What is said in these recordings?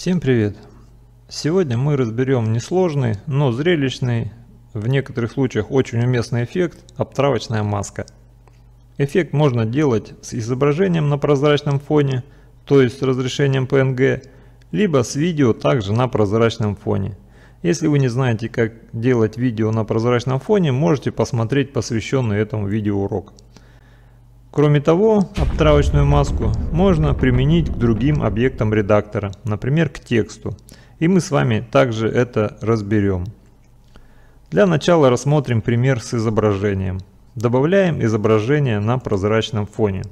Всем привет! Сегодня мы разберем несложный, но зрелищный, в некоторых случаях очень уместный эффект – обтравочная маска. Эффект можно делать с изображением на прозрачном фоне, то есть с разрешением PNG, либо с видео также на прозрачном фоне. Если вы не знаете, как делать видео на прозрачном фоне, можете посмотреть посвященный этому видеоурок. Кроме того, обтравочную маску можно применить к другим объектам редактора, например, к тексту. И мы с вами также это разберем. Для начала рассмотрим пример с изображением. Добавляем изображение на прозрачном фоне.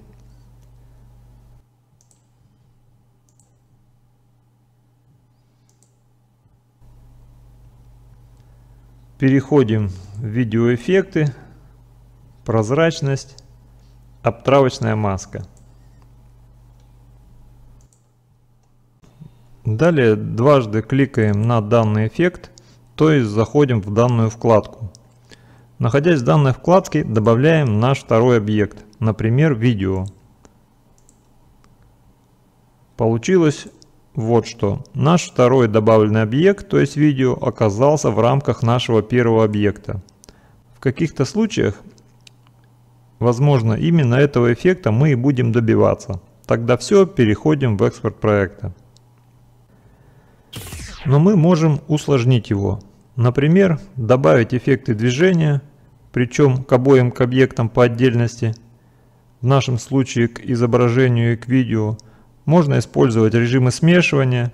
Переходим в видеоэффекты, прозрачность Обтравочная маска. Далее дважды кликаем на данный эффект, то есть заходим в данную вкладку. Находясь в данной вкладке, добавляем наш второй объект, например, видео. Получилось вот что. Наш второй добавленный объект, то есть видео, оказался в рамках нашего первого объекта. В каких-то случаях Возможно, именно этого эффекта мы и будем добиваться. Тогда все, переходим в экспорт проекта. Но мы можем усложнить его. Например, добавить эффекты движения, причем к обоим к объектам по отдельности. В нашем случае к изображению и к видео. Можно использовать режимы смешивания,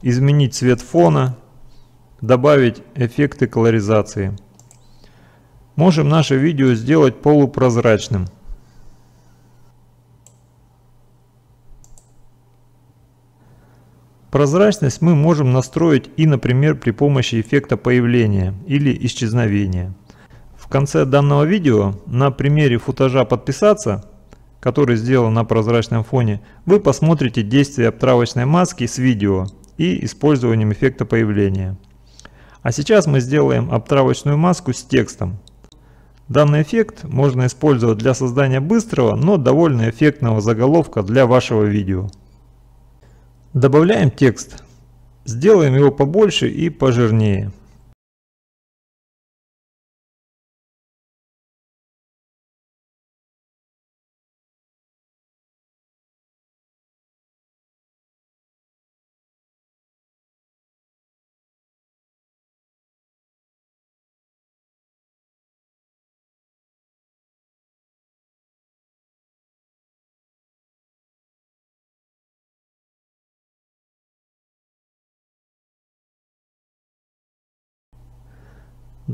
изменить цвет фона, добавить эффекты колоризации. Можем наше видео сделать полупрозрачным. Прозрачность мы можем настроить и, например, при помощи эффекта появления или исчезновения. В конце данного видео на примере футажа «Подписаться», который сделан на прозрачном фоне, вы посмотрите действие обтравочной маски с видео и использованием эффекта появления. А сейчас мы сделаем обтравочную маску с текстом. Данный эффект можно использовать для создания быстрого, но довольно эффектного заголовка для вашего видео. Добавляем текст. Сделаем его побольше и пожирнее.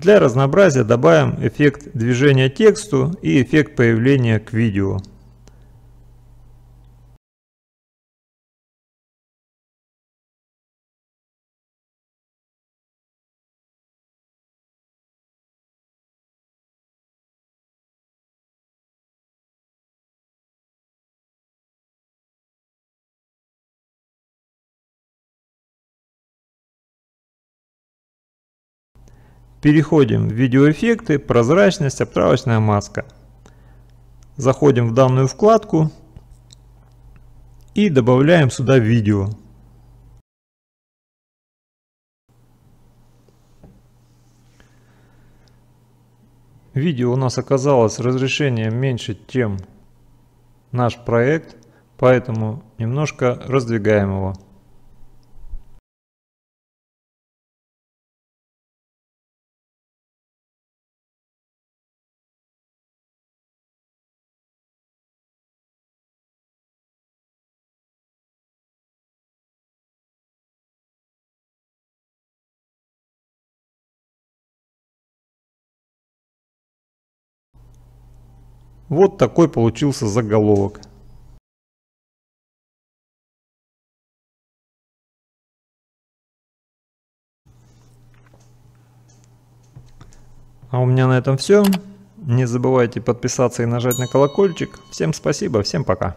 Для разнообразия добавим эффект движения тексту и эффект появления к видео. Переходим в видеоэффекты, прозрачность, обтравочная маска. Заходим в данную вкладку и добавляем сюда видео. Видео у нас оказалось разрешением меньше, чем наш проект, поэтому немножко раздвигаем его. Вот такой получился заголовок. А у меня на этом все. Не забывайте подписаться и нажать на колокольчик. Всем спасибо, всем пока.